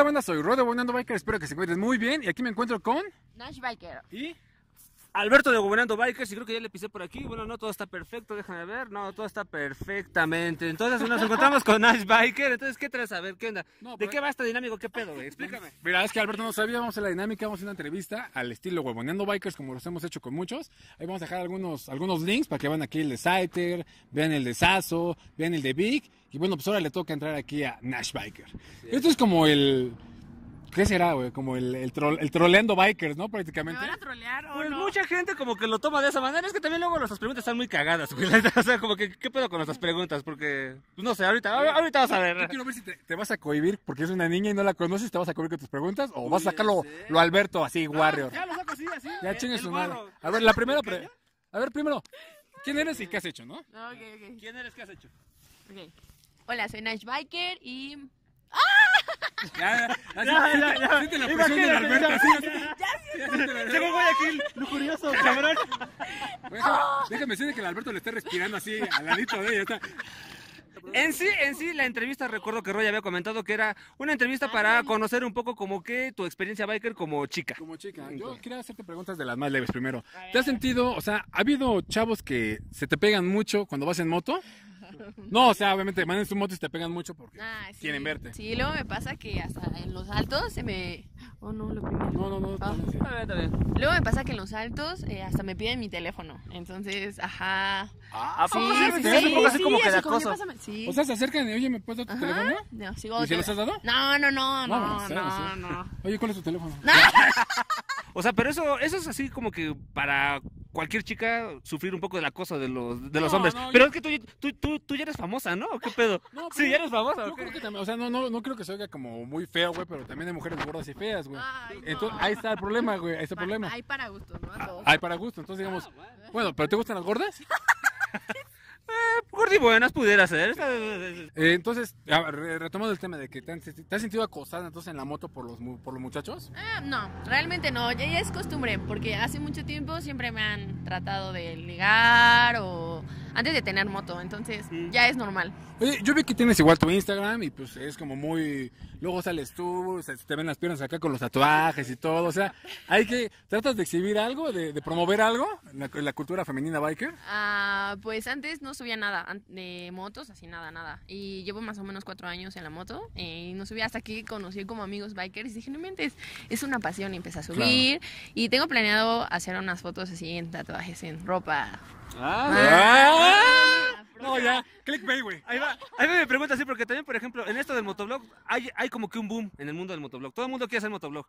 ¿qué onda banda? Soy Rodo Bonando Biker, espero que se encuentren muy bien. Y aquí me encuentro con... Nash Biker. ¿Y? Alberto de Gobernando Bikers, y creo que ya le pisé por aquí. Bueno, no, todo está perfecto, déjame ver. No, todo está perfectamente. Entonces nos encontramos con Nash Biker. Entonces, ¿qué traes a ver? ¿Qué onda? No, ¿De pues- qué va este dinámico? ¿Qué pedo, güey? Explícame. Mira, es que Alberto no sabía, vamos a la dinámica, vamos a hacer una entrevista al estilo Huevoneando Bikers, como los hemos hecho con muchos. Ahí vamos a dejar algunos, algunos links para que vean aquí el de Saiter, vean el de Sasso, vean el de Big. Y bueno, pues ahora le toca entrar aquí a Nash Biker. Esto es como el... ¿Qué será, güey? Como el, el, trol- el troleando bikers, ¿no? ¿Me Prácticamente. van a trolear o Pues no? mucha gente como que lo toma de esa manera. Es que también luego nuestras preguntas están muy cagadas, güey. O sea, como que, ¿qué pedo con nuestras preguntas? Porque, pues no sé, ahorita, ahorita vas a Yo ver. quiero ver si te, te vas a cohibir porque es una niña y no la conoces, te vas a cohibir con tus preguntas o vas a sacarlo lo Alberto así, Warrior. Ya lo saco así, así. Ya el- chingue el su madre. A ver, la primera pre- A ver, primero, ¿quién eres y qué has hecho, no? No, ok, ok. ¿Quién eres? ¿Qué has hecho? ok. Hola, soy Nash Biker y... Ya, Ya, ya, ya. Siente la presión del Imagínate, Alberto. ya. así, Llegó Guayaquil, lujurioso, cabrón. Déjame, déjame decirle que el Alberto le está respirando así al ladito de ella. Está. En sí, en sí, la entrevista, recuerdo que Roy había comentado que era una entrevista para conocer un poco como que tu experiencia biker como chica. Como chica, yo quería hacerte preguntas de las más leves primero. ¿Te has sentido, o sea, ha habido chavos que se te pegan mucho cuando vas en moto? No, o sea, obviamente mandan su moto y te pegan mucho porque Ah, sí. quieren verte. Sí, luego me pasa que hasta en los altos se me... Oh, no, lo primero. No, no, no. Ah. no, sí. Luego me pasa que en los altos eh, hasta me piden mi teléfono. Entonces, ajá. ¿A Sí, poco sí, ¿Te como que de acoso? Sí. O sea, se acercan y, oye, ¿me puedes dar tu Ajá. teléfono? No, sigo ¿Y se los has dado? No, no, no, No, no, no sé, no, no. Oye, ¿cuál es tu teléfono? O sea, pero eso, eso es así como que para cualquier chica sufrir un poco del acoso de los, de los No, hombres. no, pero yo- es que tú, tú, tú, tú ya eres famosa, ¿no? ¿O ¿Qué pedo? No, sí, ya eres famosa. Yo ¿o qué? creo que también, o sea, no, no, no creo que se oiga como muy feo, güey, pero también hay mujeres gordas y feas, güey. Ay. Entonces, ahí está el problema, güey, ahí está el problema. Hay para gustos, ¿no? Hay para gusto, entonces digamos, bueno, ¿pero te gustan las gordas? Gordi buenas pudiera ser. Eh, entonces, a ver, re- retomando el tema de que te, han- te has sentido acosada entonces en la moto por los, mu- por los muchachos. Ah, no, realmente no, ya, ya es costumbre, porque hace mucho tiempo siempre me han tratado de ligar o antes de tener moto, entonces ya es normal. Oye, yo vi que tienes igual tu Instagram y pues es como muy... Luego sales tú, o sea, se te ven las piernas acá con los tatuajes y todo, o sea, hay que... ¿Tratas de exhibir algo, de, de promover algo en la, en la cultura femenina biker? Ah, pues antes no subía nada de motos, así nada, nada. Y llevo más o menos cuatro años en la moto eh, y no subía hasta que conocí como amigos bikers y dije, no mentes, es una pasión y empecé a subir. Y tengo planeado hacer unas fotos así en tatuajes, en ropa. ¡Ah! No, ya, clickbait, güey. Ahí va. Ahí me pregunta así, porque también, por ejemplo, en esto del motoblog, hay, hay como que un boom en el mundo del motoblog. Todo el mundo quiere hacer motoblog.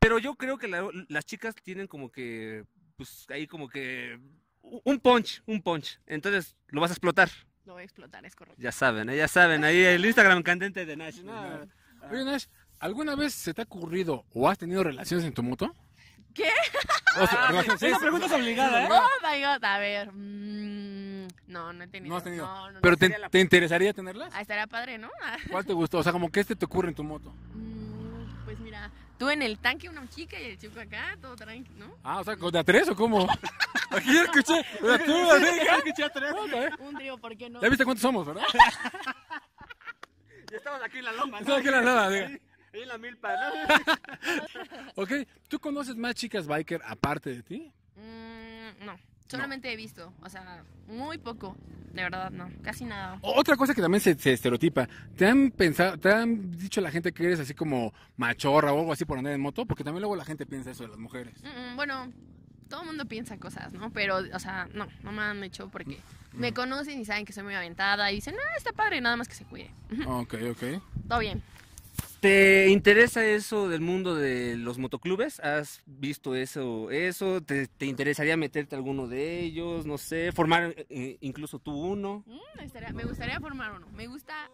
Pero yo creo que la- las chicas tienen como que, pues ahí como que un punch, un punch. Entonces, lo vas a explotar. Lo voy a explotar, es correcto. Ya saben, ¿eh? ya saben. Ahí el Instagram candente de Nash. ¿no? Oye, Nash, ¿alguna vez se te ha ocurrido o has tenido relaciones en tu moto? ¿Qué? O sea, relaciones- Esa pregunta es obligada, ¿eh? Oh my god, a ver. mm, no, no he tenido. No has tenido. No, no, no. ¿Pero te, sería la- te interesaría tenerlas? Ah, estaría padre, ¿no? Ah, ¿Cuál te gustó? O sea, como que este te ocurre en tu moto. mm, pues mira, tú en el tanque una chica y el chico acá, todo tranqui, ¿no? Ah, o sea, ¿de a tres o cómo? Aquí ya escuché. O sea, tú, así, Un trío, ¿por qué no? Ya viste cuántos somos, ¿verdad? Ya estamos aquí en la loma. Estamos aquí en la nada, diga. Ahí en la milpa, ¿no? Ok, ¿tú conoces más chicas biker aparte de ti? Mm, no, solamente he visto, o sea, muy poco, de verdad, no, casi nada. Otra cosa que también se, se estereotipa, ¿te han pensado, te han dicho la gente que eres así como machorra o algo así por andar en moto? Porque también luego la gente piensa eso de las mujeres. Mm, mm, bueno, todo el mundo piensa cosas, ¿no? Pero, o sea, no, no me han hecho porque me conocen y saben que soy muy aventada y dicen, ah, está padre, nada más que se cuide. Ok, ok. Todo bien. ¿Te interesa eso del mundo de los motoclubes? ¿Has visto eso? eso? ¿Te, te interesaría meterte a alguno de ellos? No sé, formar eh, incluso tú uno. Mm, estaría- me gustaría formar uno. Me gusta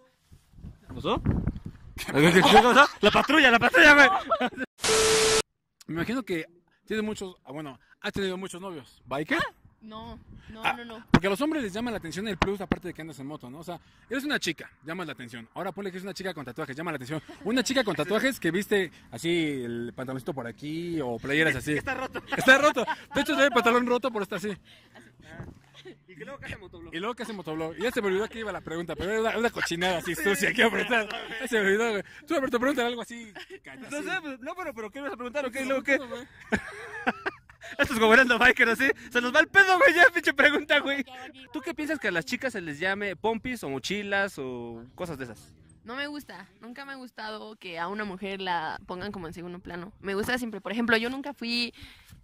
¿Qué pasó? ¿Qué pasó? La patrulla, la patrulla, güey. Me imagino que tienes muchos, ah, bueno, has tenido muchos novios. ¿Biker? No, no, Ah, no, no. Porque a los hombres les llama la atención el plus, aparte de que andas en moto, ¿no? O sea, eres una chica, llamas la atención. Ahora ponle que es una chica con tatuajes, llama la atención. Una chica con tatuajes que viste así el pantaloncito por aquí o playeras así. Está roto. Está roto. De hecho, el pantalón roto por estar así. Y que luego que hace motoblog. Y luego que hace motoblog. Y ya se me olvidó que iba la pregunta, pero era una, una cochinada así sucia que apretar. Ya se me olvidó, güey. Tú, Alberto, pregunta algo así. No sé, pues, no, pero, pero ¿qué vas a preguntar o qué? Luego, ¿qué? Estos gobernando biker así, se nos va el pedo, güey, ya, pinche pregunta, güey. ¿Tú qué piensas que a las chicas se les llame pompis o mochilas o cosas de esas? No me gusta, nunca me ha gustado que a una mujer la pongan como en segundo plano. Me gusta siempre, por ejemplo, yo nunca fui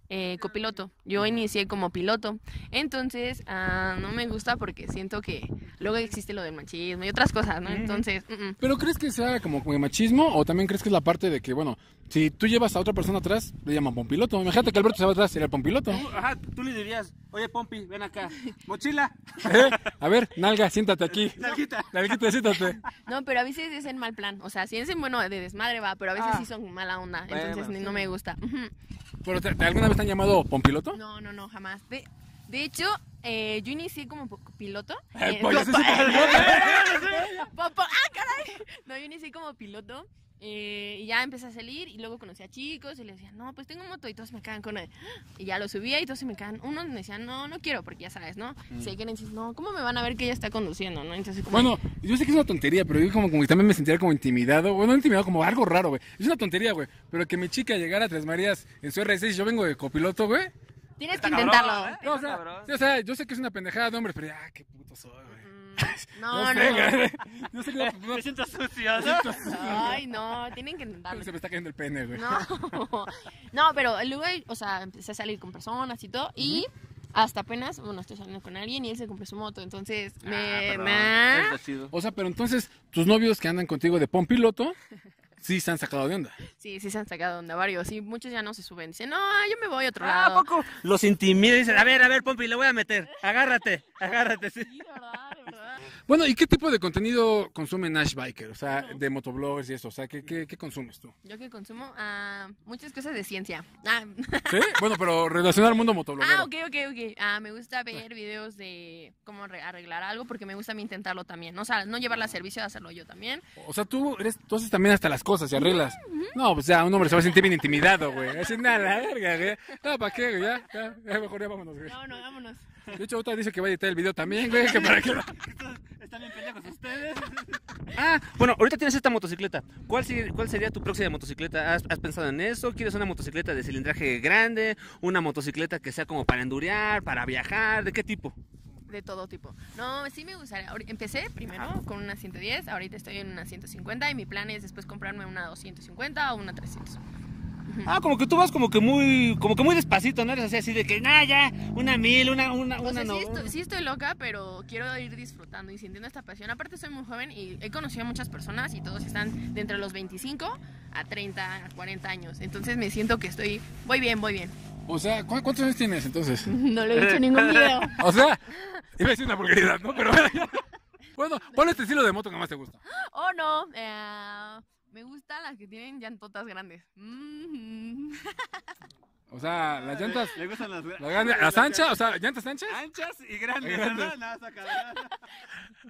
eh, copiloto, yo inicié como piloto. Entonces, ah, no me gusta porque siento que luego existe lo del machismo y otras cosas, ¿no? Entonces. ¿Pero crees que sea como, machismo o también crees que es la parte de que, bueno, si tú llevas a otra persona atrás, le llaman pompiloto? Imagínate que Alberto se va atrás, sería el pompiloto. Ajá, tú le dirías, oye, Pompi, ven acá, mochila, ¿Eh? A ver, Nalga, siéntate aquí. nalguita. Nalguita, siéntate. no, pero a veces es en mal plan. O sea, si es en bueno de desmadre va, pero a veces Ah. sí son mala onda. Bueno, Entonces sí. no me gusta. ¿Pero te, alguna vez te han llamado pompiloto? No, no, no, jamás. De, de hecho, eh, yo inicié como piloto. Eh, ¡Ah, caray! No, yo inicié como piloto. Eh, y ya empecé a salir y luego conocí a chicos y les decía, no, pues tengo moto y todos me cagan con él. Y ya lo subía y todos se me cagan. Unos me decían, no, no quiero porque ya sabes, ¿no? Si hay que decir, no, ¿cómo me van a ver que ella está conduciendo, no? Entonces, como, Bueno, yo sé que es una tontería, pero yo como, como que también me sentiría como intimidado. Bueno, no intimidado, como algo raro, güey. Es una tontería, güey. Pero que mi chica llegara a Tres Marías en su R6 y yo vengo de copiloto, güey. tienes que cabrón, intentarlo. ¿eh? No, o sea, cabrón. sí, o sea, yo sé que es una pendejada de hombres, pero ya, qué puto soy, güey. Mm, No, sé, no. Yo sé que la- Me siento sucio, ¿no? Ay, no, tienen que intentarlo. se me está cayendo el pene, güey. No, no, pero luego, o sea, empecé a salir con personas y todo, y hasta apenas, bueno, estoy saliendo con alguien y él se compró su moto, entonces me... Ah, me-. O sea, pero entonces, tus novios que andan contigo de pompiloto, sí se han sacado de onda. Sí, sí se han sacado de onda varios, y muchos ya no se suben, dicen, no, yo me voy a otro Ah, ¿A lado. poco? Los intimida y dicen, a ver, a ver, Pompi, le voy a meter. Agárrate, agárrate, sí. Sí, de verdad, de verdad. Bueno, ¿y qué tipo de contenido consume Nash Biker? O sea, de motobloggers y eso. O sea, ¿qué, qué, qué consumes tú? Yo que consumo ah, muchas cosas de ciencia. Ah, ¿Sí? Bueno, pero relacionado al mundo motobloguero. ah, ok, ok, ok. Ah, me gusta ver videos de cómo arre- arreglar algo, porque me gusta a mí intentarlo también. O sea, no llevarla a servicio, hacerlo yo también. O sea, tú eres, tú haces también hasta las cosas y arreglas. No, pues ya, un hombre se va a sentir bien intimidado, güey. Así, nada, la verga, güey. No, ¿para qué, güey? Ya, ya, ya, mejor ya vámonos, güey. No, no, vámonos. De hecho, otra dice que va a editar el video también, güey, que para qué. Están bien pendejos ustedes. Ah, bueno, ahorita tienes esta motocicleta. ¿Cuál, cuál sería tu próxima motocicleta? ¿Has, has pensado en eso? ¿Quieres una motocicleta de cilindraje grande? ¿Una motocicleta que sea como para endurear, para viajar? ¿De qué tipo? De todo tipo. No, sí me gustaría. Empecé primero con una 110, ahorita estoy en una 150 y mi plan es después comprarme una 250 o una 300. Ah, como que tú vas como que muy, como que muy despacito, ¿no? Eres así, así de que, nah, ya, una mil, una, una, O una sea, no. sí, estoy, sí estoy loca, pero quiero ir disfrutando y sintiendo esta pasión. Aparte soy muy joven y he conocido a muchas personas y todos están de entre los 25 a 30, a 40 años. Entonces me siento que estoy, voy bien, voy bien. O sea, ¿cu- ¿cuántos años tienes entonces? No le he dicho ningún video. O sea, iba a decir una vulgaridad, ¿no? Pero bueno, ¿cuál es tu estilo de moto que más te gusta? Oh, no. eh, me gustan las que tienen llantotas grandes. Mm. O sea, las llantas, Le gustan las, las, grandes- las anchas, o sea, llantas anchas. anchas y grandes, Grandes. ¿verdad? No, saca, ¿verdad?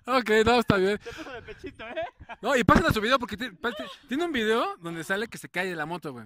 Ok, no, está bien. Te puso de pechito, ¿eh? No, y pasen a su video porque tiene un video donde sale que se cae de la moto, güey.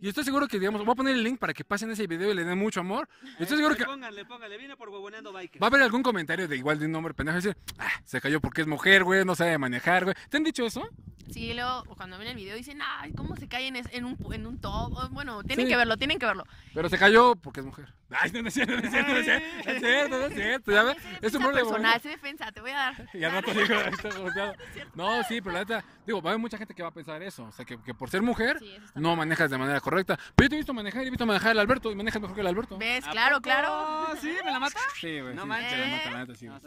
Y estoy seguro que, digamos, voy a poner el link para que pasen ese video y le den mucho amor. Y estoy seguro que Pónganle, pónganle, viene por huevoneando biker. va a haber algún comentario de igual de un hombre pendejo y decir, ah, se cayó porque es mujer, güey, no sabe manejar, güey. ¿Te han dicho eso? Sí, luego cuando ven el video dicen, ay, ¿cómo se caen es- en un, en un top? Bueno, tienen Sí. que verlo, tienen que verlo. Pero se cayó porque es mujer. Ay, no, no es cierto, no es cierto, no es cierto, no es cierto, no es cierto, ya ves, es un problema. personal, es defensa, te voy a dar. Y al rato digo, está golpeado. No, sí, pero la neta, digo, va a haber mucha gente que va a pensar eso. O sea, que, que por ser mujer, Sí, eso está no manejas de manera correcta. Pero yo te he visto manejar, he visto manejar al Alberto y manejas mejor que el Alberto. ¿Ves? Claro, claro. ¿Sí? ¿Me la mata? Sí, güey. No sí, manches. te la mata, la neta, sí, güey.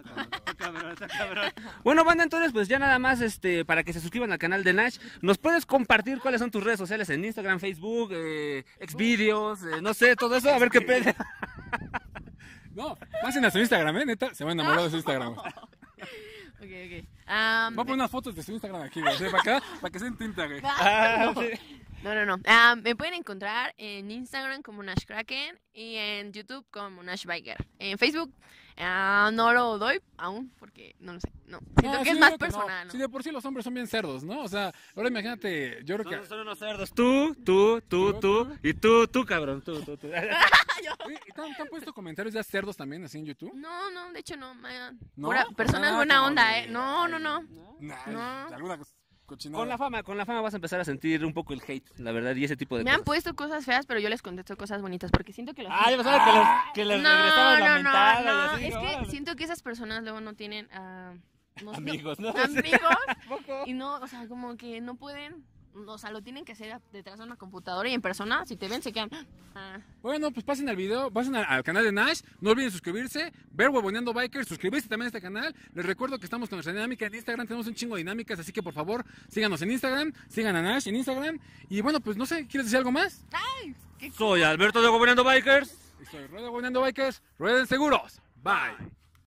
cabrón, está cabrón. Bueno, banda, entonces, pues ya nada más, este, para que se suscriban al canal de Nash, ¿nos puedes compartir cuáles son tus redes sociales en Instagram, Facebook, eh, Xvideos, eh, no sé, todo eso? A ver qué pedo. No, pasen a su Instagram, ¿eh? Neta, se van a enamorar de su Instagram. Ok, ok. Am, Voy a poner unas fotos de su Instagram aquí, güey. Para acá, para que se en tinta, güey. Ah, sí. No, no, no. Ah, me pueden encontrar en Instagram como Nash Kraken y en YouTube como Nash Biker. En Facebook Ah, no lo doy aún porque no lo sé. No, siento No, que sí, es más personal. ¿no? Sí, de por sí los hombres son bien cerdos, ¿no? O sea, ahora imagínate, yo creo que... Son, son unos cerdos. Tú, tú, tú, tú, y tú, tú, cabrón. Tú, tú, tú. ¿y ¿te, han, te han puesto comentarios ya cerdos también así en YouTube? No, no, de hecho no. ¿No? pura- personas Ah, buena onda, ¿eh? No, no, no. Nah, No. alguna cos- cochinada. Con la fama, con la fama vas a empezar a sentir un poco el hate, la verdad, y ese tipo de Me han puesto cosas feas, pero yo les contesto cosas bonitas porque siento que los... Ah, ya pensaba que les, que les no, regresaban no, no, y no. así, Es que siento que esas personas luego no tienen... ah, no- no- Amigos, ¿no? amigos y no, o sea, como que no pueden, o sea, lo tienen que hacer detrás de una computadora y en persona, si te ven, se quedan. ah. Bueno, pues pasen al video, pasen al, al canal de Nash, no olviden suscribirse, ver Huevoneando Bikers, suscribirse también a este canal. Les recuerdo que estamos con nuestra dinámica en Instagram, tenemos un chingo de dinámicas, así que por favor, síganos en Instagram, sigan a Nash en Instagram. Y bueno, pues no sé, ¿quieres decir algo más? Ay, qué Soy Alberto de Gobernando Bikers. Y soy Rueda Huevoneando Bikers, rueden seguros. Bye.